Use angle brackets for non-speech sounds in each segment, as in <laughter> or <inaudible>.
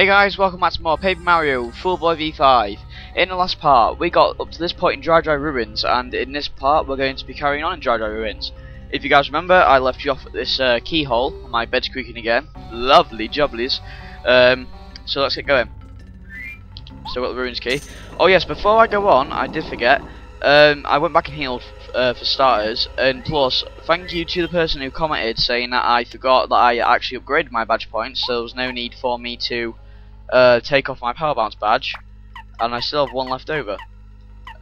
Hey guys, welcome back to more Paper Mario Fool Boy V5. In the last part, we got up to this point in Dry Dry Ruins, and in this part, we're going to be carrying on in Dry Dry Ruins. If you guys remember, I left you off at this uh, keyhole. My bed's creaking again. Lovely jubblies. Um, so let's get going. Still got the ruins key. Oh yes, before I go on, I did forget. Um, I went back and healed uh, for starters, and plus, thank you to the person who commented saying that I forgot that I actually upgraded my badge points, so there was no need for me to uh, take off my power bounce badge, and I still have one left over.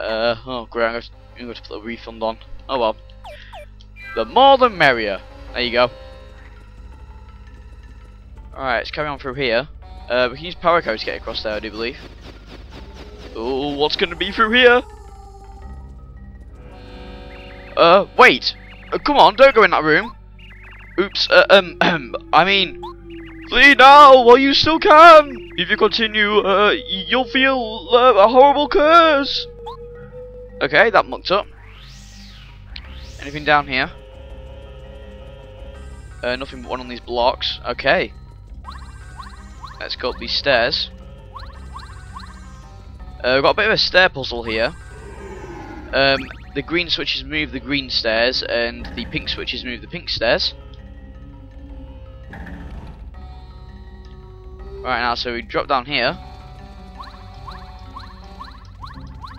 Uh, oh great, I'm going to put a refund on. Oh well. The more the merrier. There you go. Alright, let's carry on through here. Uh, we can use Parakarry to get across there, I do believe. Oh, what's going to be through here? Uh, wait! Uh, come on, don't go in that room! Oops, uh, um, <clears throat> I mean... Flee now, while you still can! If you continue, uh, you'll feel uh, a horrible curse! Okay, that mucked up. Anything down here? Uh, nothing but one on these blocks. Okay. Let's go up these stairs. Uh, we've got a bit of a stair puzzle here. Um, the green switches move the green stairs, and the pink switches move the pink stairs. Right now, so we drop down here.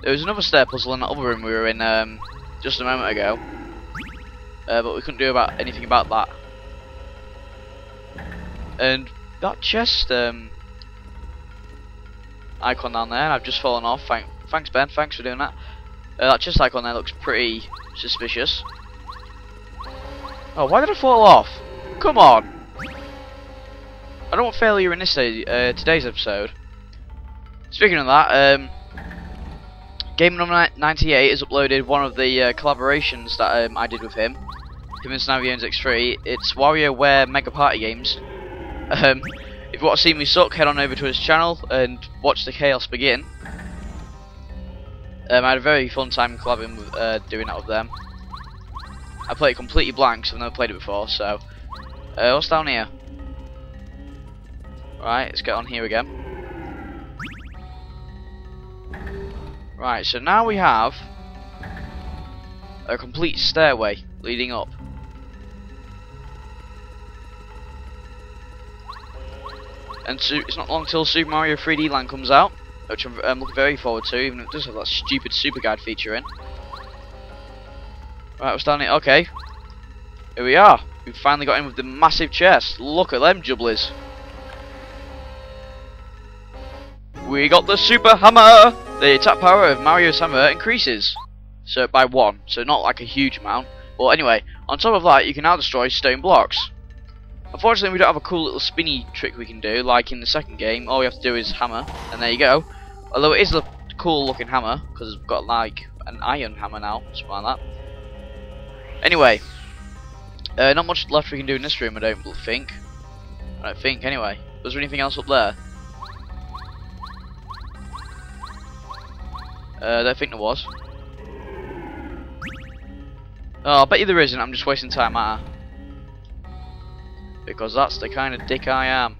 There was another stair puzzle in that other room we were in um, just a moment ago, uh, but we couldn't do about anything about that. And that chest um, icon down there, I've just fallen off. Thank, thanks Ben, thanks for doing that. Uh, that chest icon there looks pretty suspicious. Oh, why did I fall off? Come on! I don't want failure in this day, uh, today's episode. Speaking of that, um, Game number 98 has uploaded one of the uh, collaborations that um, I did with him, him and Snavians X3. It's WarioWare Mega Party Games. Um, if you want to see me suck, head on over to his channel and watch the chaos begin. Um, I had a very fun time collabing with uh, doing that with them. I played completely blank, so I've never played it before. So, uh, what's down here? Right, let's get on here again. Right, so now we have a complete stairway leading up. And so it's not long till Super Mario 3D Land comes out, which I'm, I'm looking very forward to, even if it does have that stupid Super Guide feature in. Right, we're starting it. Okay. Here we are. We've finally got in with the massive chest. Look at them jubblies. We got the Super Hammer! The attack power of Mario's hammer increases. So by one. So not like a huge amount. Well anyway, on top of that you can now destroy stone blocks. Unfortunately, we don't have a cool little spinny trick we can do, like in the second game. All we have to do is hammer, and there you go. Although it is a cool looking hammer, because it's got like an iron hammer now, something like that. Anyway, uh, not much left we can do in this room, I don't think. I don't think, anyway. Was there anything else up there? Uh, I don't think there was. Oh, I bet you there isn't, I'm just wasting time, ah because that's the kind of dick I am.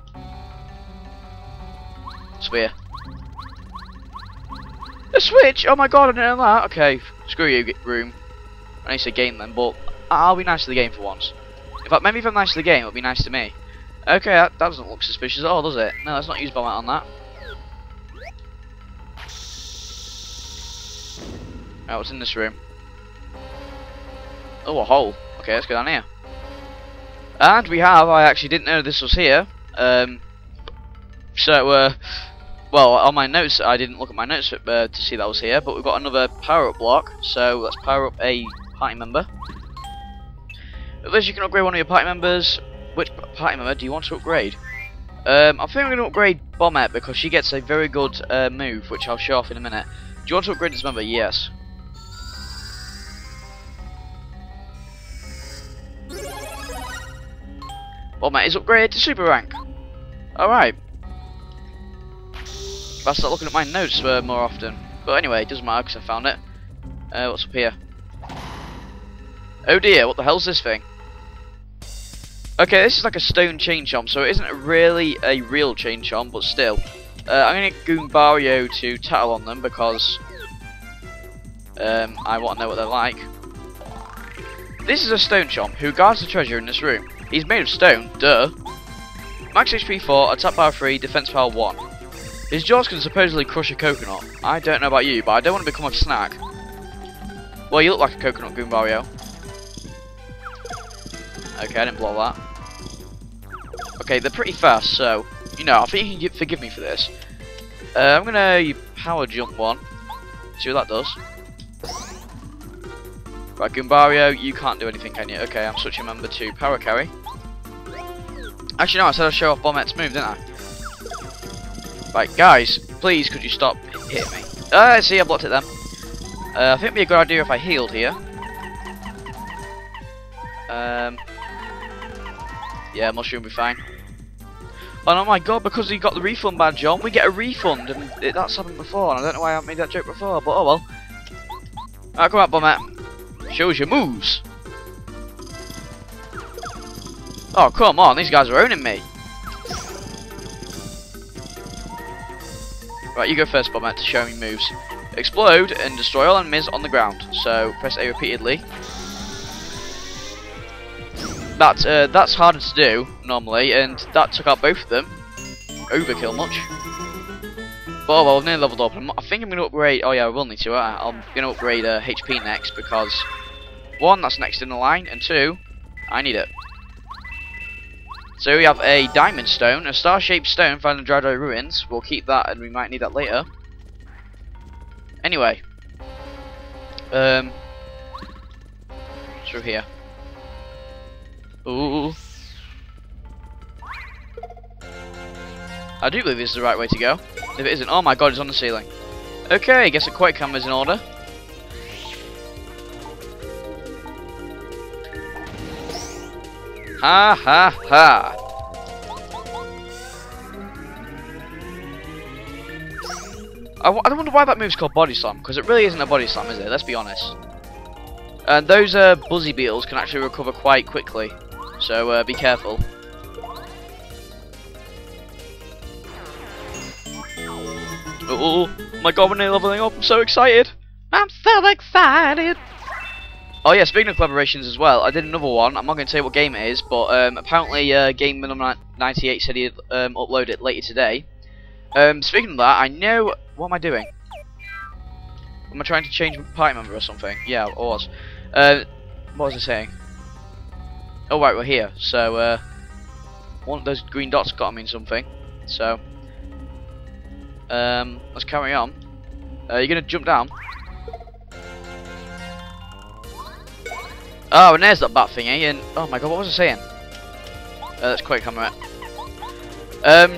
Sphere. A switch? Oh my god, I didn't know that. Okay, screw you, room. I need to game then, but I'll be nice to the game for once. In fact, maybe if I'm nice to the game, it'll be nice to me. Okay, that, that doesn't look suspicious at all, does it? No, let's not use bomb on that. Right, what's in this room? Oh, a hole. Okay, let's go down here. And we have, I actually didn't know this was here. Um, so, uh, well, on my notes, I didn't look at my notes uh, to see that was here, but we've got another power-up block, so let's power up a party member. Least you can upgrade one of your party members. Which party member do you want to upgrade? Um, I think I'm going to upgrade Bombette because she gets a very good uh, move, which I'll show off in a minute. Do you want to upgrade this member? Yes. Bombette is upgraded to super rank. Alright. I'll start looking at my notes uh, more often. But anyway, it doesn't matter because I found it. Uh, what's up here? Oh dear, what the hell's this thing? Okay, this is like a stone chain chomp, so it isn't really a real chain chomp, but still. Uh, I'm going to Goombario to tattle on them because um, I want to know what they're like. This is a stone chomp who guards the treasure in this room. He's made of stone, duh. Max HP 4, attack power 3, defense power 1. His jaws can supposedly crush a coconut. I don't know about you, but I don't want to become a snack. Well, you look like a coconut, Goombario. Okay, I didn't blow that. Okay, they're pretty fast, so, you know, I think you can forgive me for this. Uh, I'm gonna power jump one. See what that does. Right, Goombario, you can't do anything, can you? Okay, I'm switching member to Parakarry. Actually, no, I said I'd show off Bombette's move, didn't I? Right, guys, please could you stop hitting me? Ah, see, I blocked it then. Uh, I think it'd be a good idea if I healed here. Um, yeah, mushroom will be fine. Oh, oh my god, because he got the refund badge on, we get a refund, and it, that's happened before, and I don't know why I haven't made that joke before, but oh well. Alright, come on, Bombette. Show us your moves. Oh, come on, these guys are owning me. Right, you go first, Bombette, to show me moves. Explode and destroy all enemies on the ground. So, press A repeatedly. That, uh, that's harder to do, normally, and that took out both of them. Overkill much. But oh well, I've nearly leveled up. i think I'm going to upgrade... Oh yeah, I will need to. Uh, I'm going to upgrade uh, HP next, because... One, that's next in the line, and two, I need it. So we have a diamond stone, a star-shaped stone found in Dry Dry Ruins. We'll keep that, and we might need that later. Anyway. Um... Through here. Ooh. I do believe this is the right way to go. If it isn't, oh my god, it's on the ceiling. Okay, I guess a Quake Hammer's in order. Ha ha ha! I, I don't wonder why that move's called Body Slam, because it really isn't a Body Slam, is it? Let's be honest. And those uh, Buzzy Beetles can actually recover quite quickly. So uh, be careful. Oh my god, we're leveling up. I'm so excited. I'm so excited. Oh yeah, speaking of collaborations as well, I did another one. I'm not going to tell you what game it is, but um, apparently uh, Game Minimum 98 said he'd um, upload it later today. Um, speaking of that, I know... What am I doing? Am I trying to change my party member or something? Yeah, I was. Uh, what was I saying? Oh right, we're here. So uh, one of those green dots got to mean something. So um, let's carry on. Uh, you're gonna jump down. Oh, and there's that bat thingy, and oh my god, what was I saying? Uh, that's Quake Hammer. Um,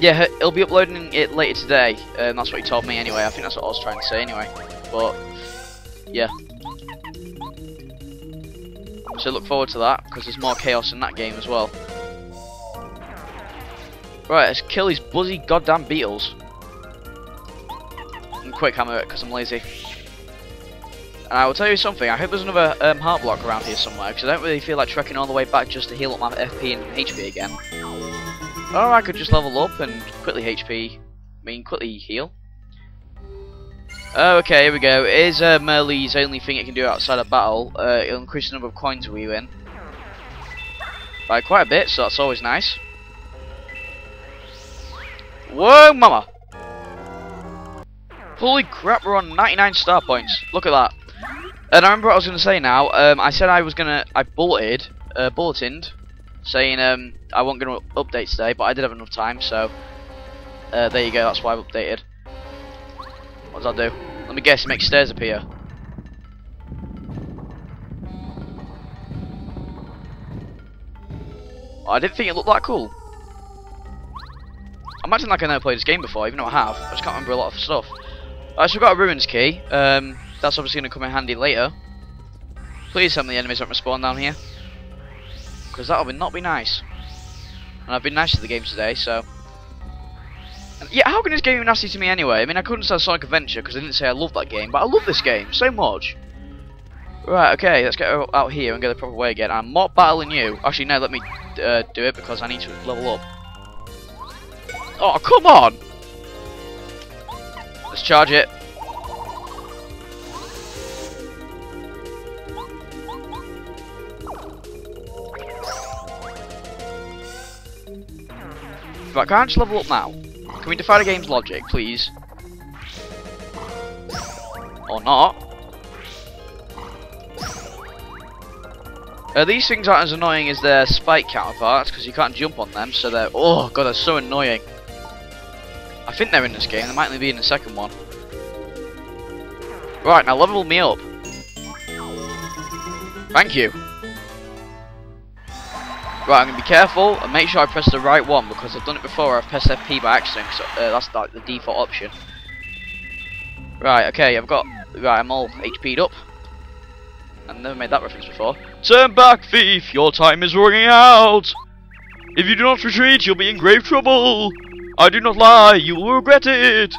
yeah, he'll be uploading it later today, and that's what he told me anyway. I think that's what I was trying to say anyway. But yeah, so look forward to that, because there's more chaos in that game as well. Right, let's kill these buzzy goddamn beetles. And Quake Hammer it, because I'm lazy. And I will tell you something, I hope there's another um, heart block around here somewhere, because I don't really feel like trekking all the way back just to heal up my FP and HP again. Or I could just level up and quickly HP, I mean quickly heal. Okay, here we go. Is uh, Merlee's only thing it can do outside of battle. Uh, it'll increase the number of coins we win. By quite a bit, so that's always nice. Whoa, mama! Holy crap, we're on 99 star points. Look at that. And I remember what I was going to say now. Um, I said I was going to... I bulleted, uh, bulletined, saying um, I wasn't going to update today, but I did have enough time, so... Uh, there you go, that's why I've updated. What does that do? Let me guess, it makes stairs appear. I didn't think it looked that cool. I'm acting like I never played this game before, even though I have. I just can't remember a lot of stuff. I so we've got a ruins key. Um, that's obviously going to come in handy later. Please tell me the enemies don't respawn down here. Because that would not be nice. And I've been nice to the game today, so... Yeah, how can this game be nasty to me anyway? I mean, I couldn't say Sonic Adventure because I didn't say I love that game, but I love this game so much. Right, okay, let's get out here and get the proper way again. I'm not battling you. Actually, no, let me uh, do it because I need to level up. Oh, come on! Let's charge it. Right, can I just level up now? Can we defy the game's logic, please? Or not? Uh, these things aren't as annoying as their spike counterparts because you can't jump on them, so they're oh god, they're so annoying. I think they're in this game. They might only be in the second one. Right now, level me up. Thank you. Right, I'm gonna be careful and make sure I press the right one because I've done it before. I've pressed FP by accident. So, uh, that's like the default option. Right, okay, I've got right. I'm all HP'd up. I've never made that reference before. Turn back, thief! Your time is running out! If you do not retreat, you'll be in grave trouble! I do not lie, you will regret it!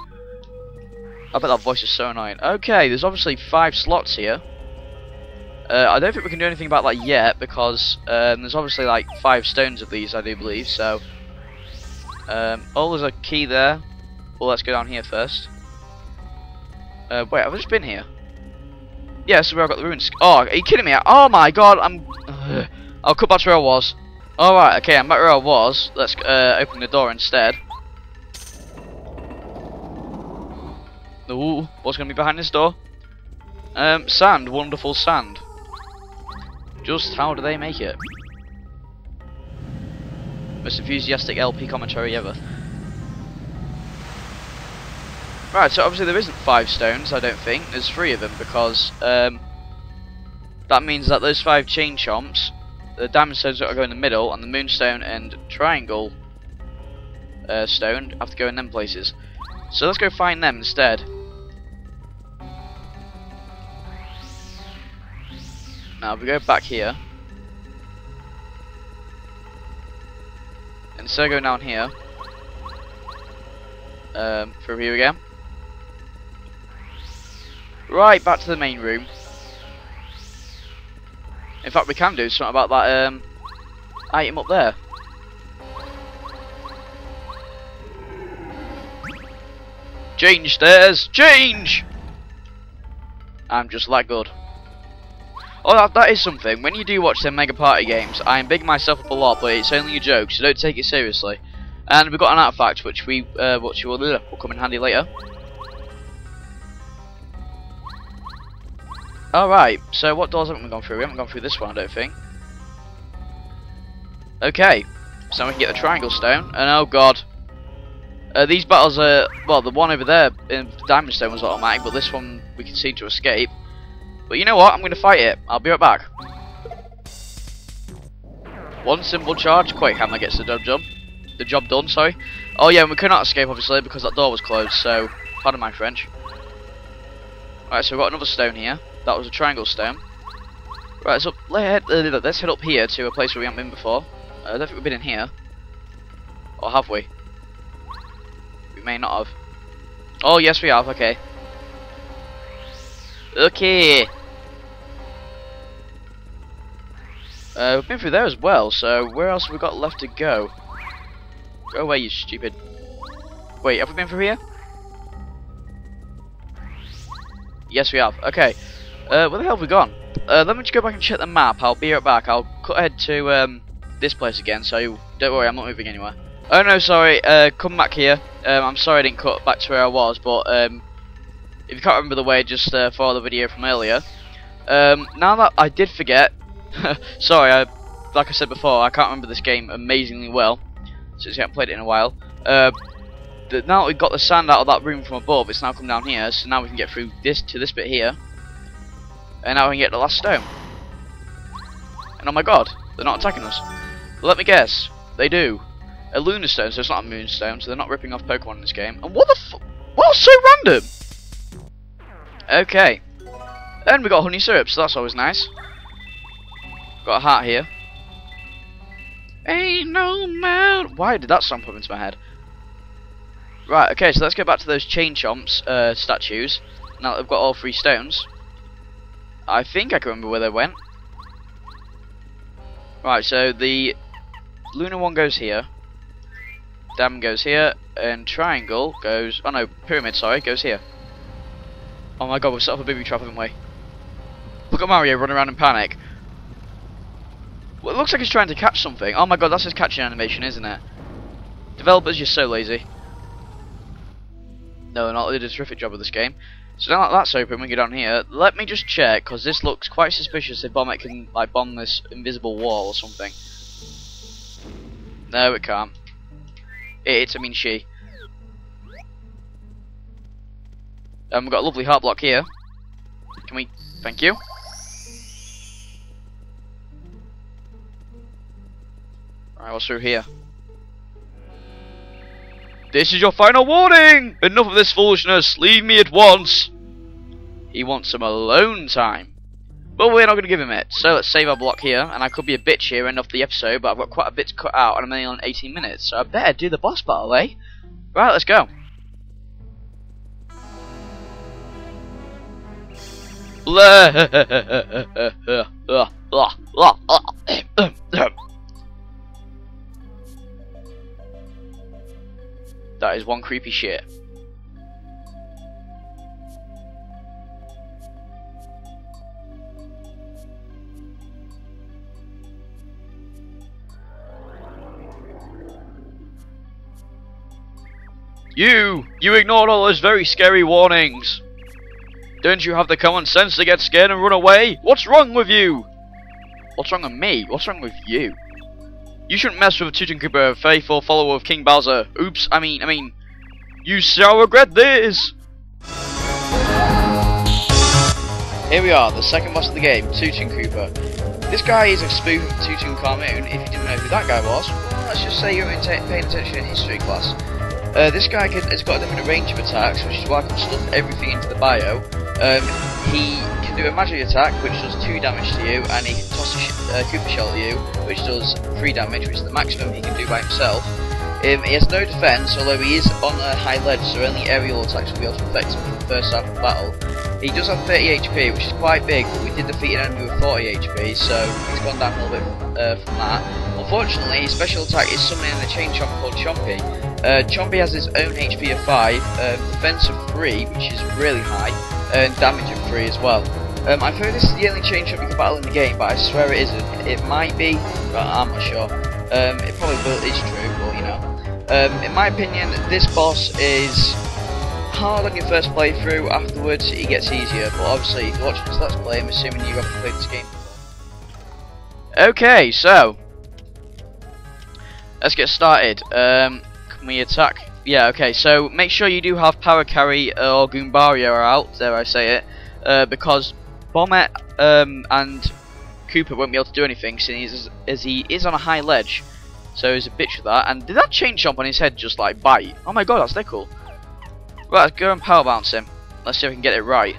I bet that voice is so annoying. Okay, there's obviously five slots here. Uh, I don't think we can do anything about that yet, because um, there's obviously like five stones of these, I do believe, so... Um, oh, there's a key there. Well, let's go down here first. Uh, wait, I've just been here. Yeah, so where I got the ruins. Oh, are you kidding me? Oh my god, I'm... <sighs> I'll cut back to where I was. Alright, okay, I'm back where I was. Let's uh, open the door instead. Ooh, what's going to be behind this door? Um, sand, wonderful sand. Just how do they make it? Most enthusiastic LP commentary ever. Right, so obviously there isn't five stones, I don't think. There's three of them because um, that means that those five chain chomps, the diamond stones that go in the middle, and the moonstone and triangle uh, stone have to go in them places. So let's go find them instead. Now if we go back here, and so go down here, um, here again. Right, back to the main room. In fact, we can do something about that um, item up there. Change stairs! Change! I'm just that good. Oh, that, that is something. When you do watch them Mega Party games, I am bigging myself up a lot, but it's only a joke, so don't take it seriously. And we've got an artifact, which we, uh, which will, will come in handy later. Alright, so what doors haven't we gone through? We haven't gone through this one, I don't think. Okay, so we can get the triangle stone, and oh god. Uh, these battles are, well, the one over there in Diamond Stone was automatic, but this one we can seem to escape. But you know what, I'm going to fight it. I'll be right back. One simple charge, Quake Hammer gets the job done. The job done, sorry. Oh yeah, and we cannot escape obviously because that door was closed, so pardon my French. Alright, so we've got another stone here. That was a triangle stone. Right, so let, uh, let's head up here to a place where we haven't been before. Uh, I don't think we've been in here. Or have we? We may not have. Oh, yes we have, okay. Okay. Uh, we've been through there as well, so where else have we got left to go? Go away, you stupid. Wait, have we been through here? Yes, we have. Okay. Uh, where the hell have we gone? Uh, let me just go back and check the map. I'll be right back. I'll cut ahead to um, this place again, so don't worry, I'm not moving anywhere. Oh no, sorry. Uh, come back here. Um, I'm sorry I didn't cut back to where I was, but um, if you can't remember the way, just uh, follow the video from earlier. Um, now that I did forget, <laughs> sorry, I, like I said before, I can't remember this game amazingly well, since I haven't played it in a while. Uh, the, now that we've got the sand out of that room from above, it's now come down here, so now we can get through this to this bit here. And now we can get the last stone. And oh my god, they're not attacking us. let me guess, they do. A lunar stone, so it's not a moonstone, so they're not ripping off Pokemon in this game. And what the f- What's so random? Okay. And we got honey syrup, so that's always nice. Got a heart here. Ain't no man. Why did that song pop into my head? Right, okay, so let's go back to those chain chomps uh, statues. Now that we've got all three stones. I think I can remember where they went. Right, so the Lunar one goes here. Dam goes here, and Triangle goes. Oh no, Pyramid, sorry, goes here. Oh my god, we've set up a booby trap, haven't we? Look at Mario running around in panic. Well, it looks like he's trying to catch something. Oh my god, that's his catching animation, isn't it? Developers, you're so lazy. No, not they did a terrific job of this game. So now that that's open, we get down here. Let me just check, because this looks quite suspicious if Bombette can like bomb this invisible wall or something. No, it can't. It, it's I mean she. Um, we've got a lovely heart block here. Can we... Thank you. Alright, what's through here? This is your final warning! Enough of this foolishness! Leave me at once! He wants some alone time. But we're not going to give him it. So let's save our block here. And I could be a bitch here end off the episode, but I've got quite a bit to cut out and I'm only on 18 minutes. So I better do the boss battle, eh? Right, let's go. <laughs> That is one creepy shit. You! You ignored all those very scary warnings! Don't you have the common sense to get scared and run away? What's wrong with you? What's wrong with me? What's wrong with you? You shouldn't mess with Koopa, faithful follower of King Bowser. Oops, I mean, I mean, you shall regret this! Here we are, the second boss of the game, Koopa. This guy is a spoof of Tutankhamun. If you didn't know who that guy was, well, let's just say you were paying attention in history class. Uh, this guy has got a different range of attacks, which is why I can stuff everything into the bio. Um, he can do a magic attack, which does 2 damage to you, and he can toss a sh uh, Koopa Shell at you, which does 3 damage, which is the maximum he can do by himself. Um, he has no defense, although he is on a high ledge, so only aerial attacks will be able to affect him for the first half of the battle. He does have 30 HP, which is quite big, but we did defeat an enemy with 40 HP, so he's gone down a little bit uh, from that. Unfortunately, his special attack is summoning a chain chomp called Chompy. Uh, Chompy has his own HP of 5, um, defense of 3, which is really high, and damage of 3 as well. Um, I've heard this is the only chain chomp you can battle in the game, but I swear it isn't. It might be, but I'm not sure. Um, it probably is true, but you know. Um, in my opinion, this boss is hard on your first playthrough, afterwards it gets easier, but obviously if you're watching this let's play, I'm assuming you haven't played this game before. Okay, so, let's get started. Um, we attack? Yeah, okay, so make sure you do have Parakarry or Goombario out, there I say it, uh, because Bombette um, and Kooper won't be able to do anything since as he is on a high ledge. So he's a bitch for that. And did that chain chomp on his head just like bite? Oh my god, that's dead cool. Right, let's go and power bounce him. Let's see if we can get it right.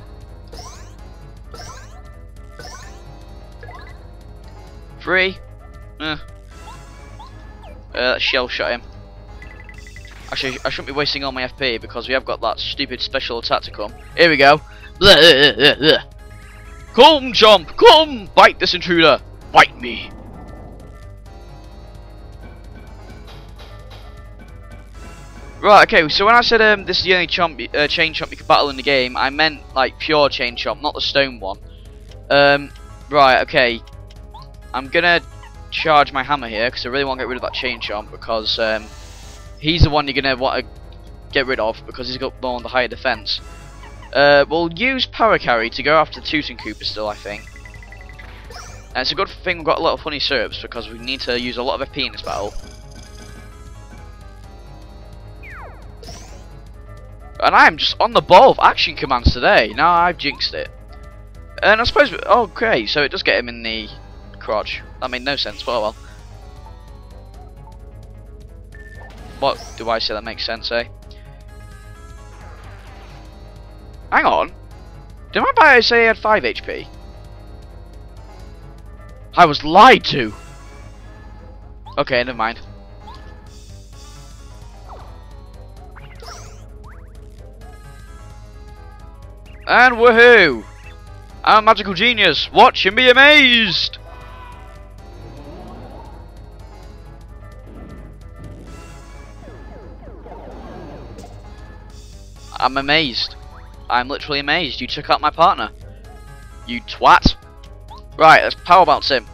Three. Eh. Uh, shell shot him. Actually, I shouldn't be wasting all my FP because we have got that stupid special attack to come. Here we go. Come, jump! Come! Bite this intruder! Bite me! Right, okay, so when I said um, this is the only chomp, uh, chain chomp you can battle in the game, I meant like pure chain chomp, not the stone one. Um, right, okay. I'm gonna charge my hammer here because I really want to get rid of that chain chomp because um, he's the one you're gonna want to get rid of because he's got more on the higher defense. Uh, we'll use Parakarry to go after Tutankoopa still, I think. And it's a good thing we've got a lot of honey syrups because we need to use a lot of FP in this battle. And I am just on the ball of action commands today. Now I've jinxed it. And I suppose, okay, so it does get him in the crotch. That made no sense, but oh well. What do I say that makes sense, eh? Hang on. Did my bio say he had 5 HP? I was lied to! Okay, never mind. And woohoo! I'm a magical genius. Watch and be amazed. I'm amazed. I'm literally amazed. You took out my partner. You twat. Right, let's power bounce him.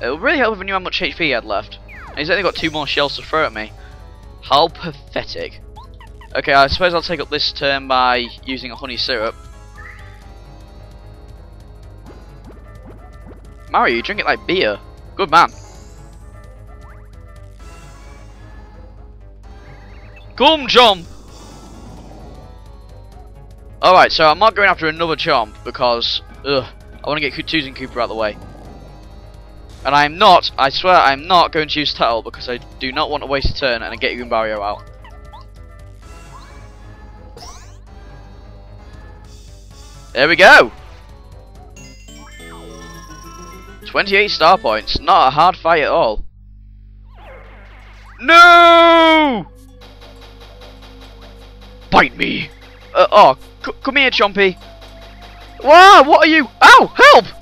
It would really help if I knew how much HP he had left. He's only got two more shells to throw at me. How pathetic. Okay, I suppose I'll take up this turn by using a honey syrup. Mario, you drink it like beer. Good man. Come, Chomp! Alright, so I'm not going after another Chomp because, ugh, I want to get Tutankoopa out of the way. And I'm not, I swear, I'm not going to use Tattle because I do not want to waste a turn and get Goombario out. There we go! 28 star points, not a hard fight at all. No! Bite me! Uh, oh, come here, Chompy. Wow, what are you? Ow, help!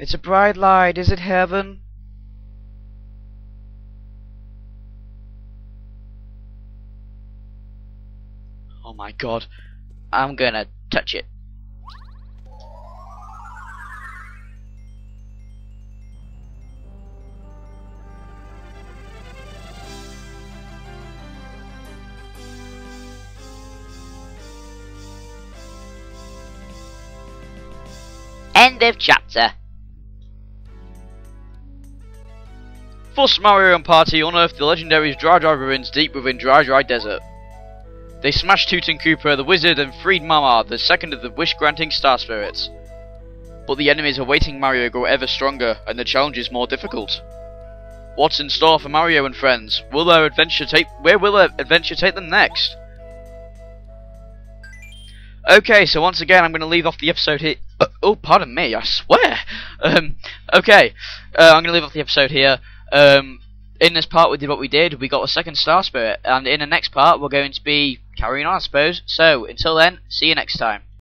It's a bright light, is it heaven? Oh my god, I'm gonna touch it. End of chapter. First Mario and Party unearthed the legendary Dry Dry ruins deep within Dry Dry Desert. They smashed Tutankoopa, the wizard, and freed Mamar, the second of the wish-granting star spirits. But the enemies awaiting Mario grow ever stronger, and the challenge is more difficult. What's in store for Mario and friends? Will their adventure take? Where will their adventure take them next? Okay, so once again, I'm going to leave off the episode here. Uh, oh, pardon me, I swear. <laughs> Um, okay, uh, I'm going to leave off the episode here. Um, in this part, we did what we did. We got a second Star Spirit, and in the next part, we're going to be carrying on, I suppose. So, until then, see you next time.